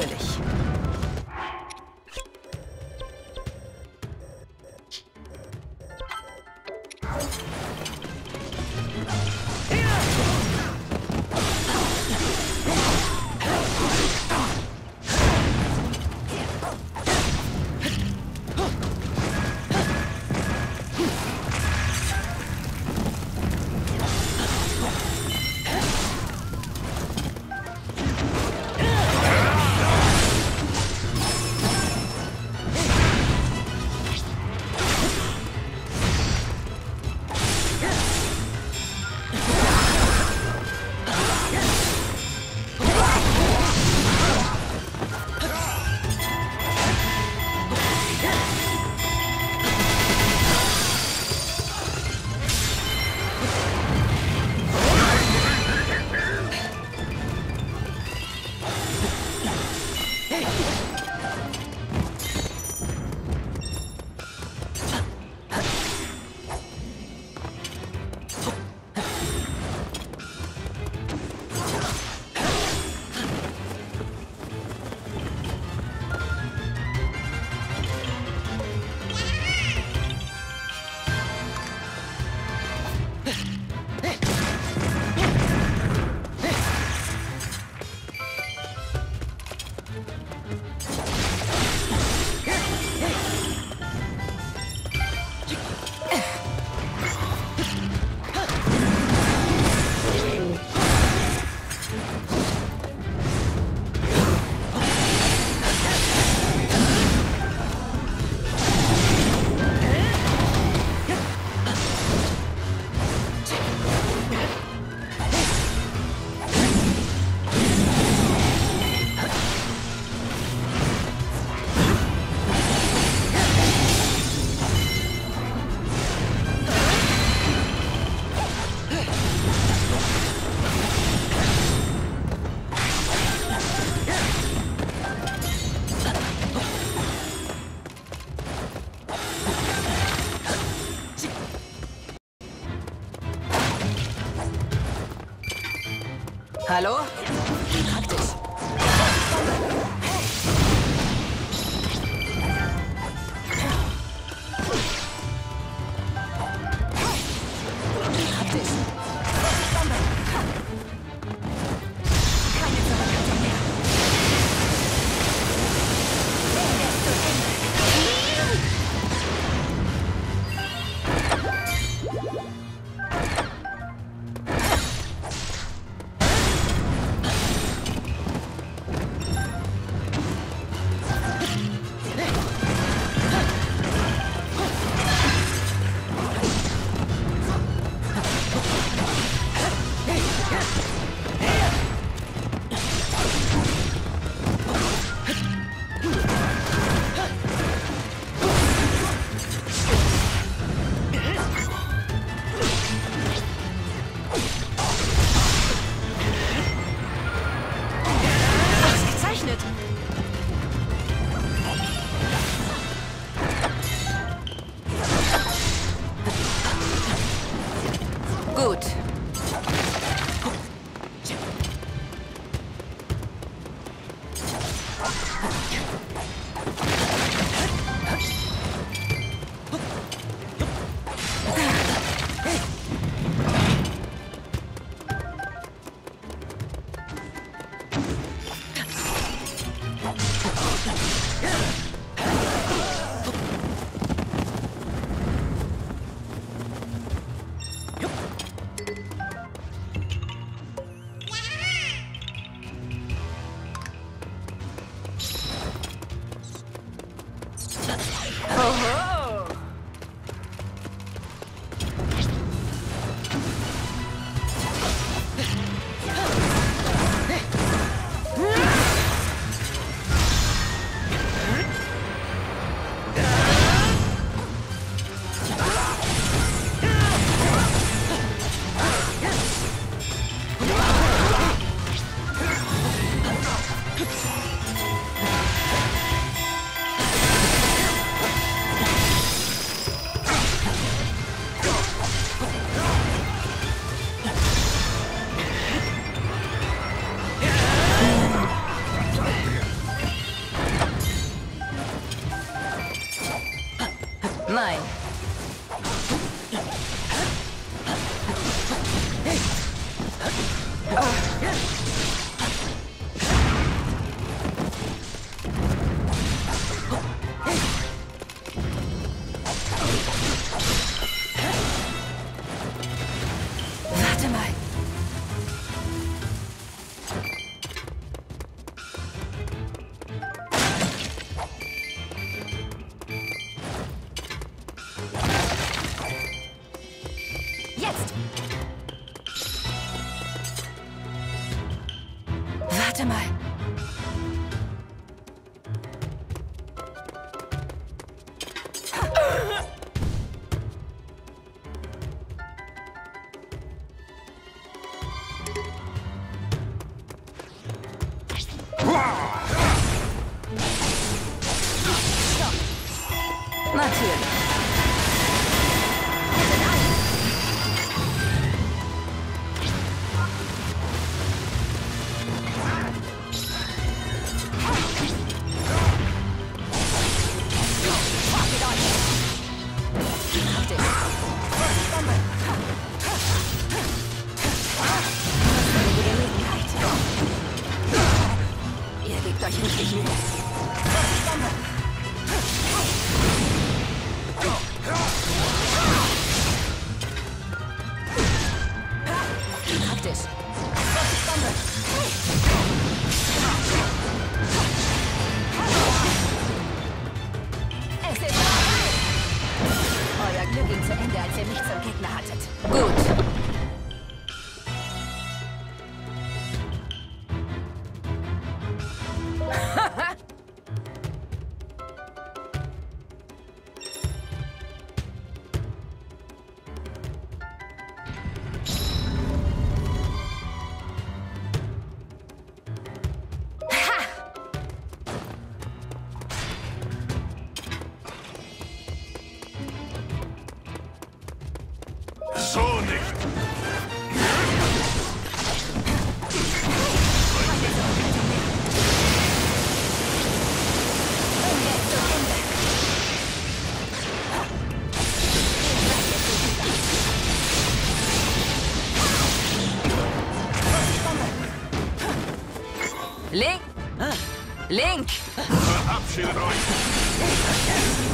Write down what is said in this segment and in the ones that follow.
natürlich. Hallo? Oh, my God. Jetzt! Warte mal. Natürlich. Link. Verabschiedet euch!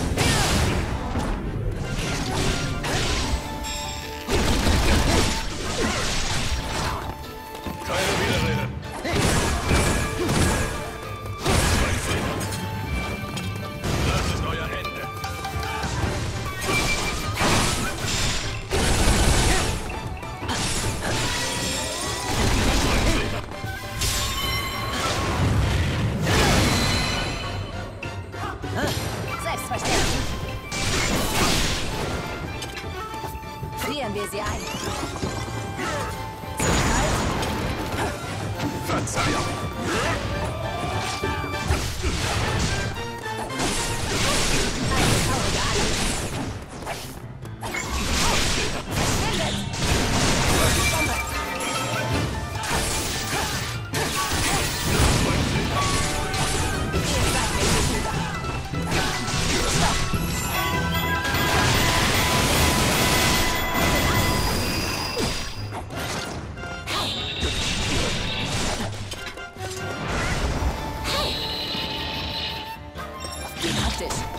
detected.